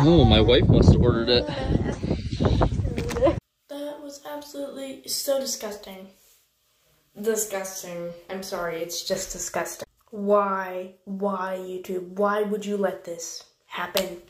Oh, my wife must have ordered it. That was absolutely so disgusting. Disgusting. I'm sorry, it's just disgusting. Why? Why, YouTube? Why would you let this happen?